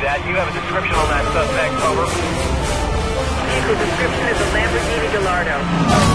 that. You have a description on that suspect? Over. Vehicle description is a Lamborghini Gallardo.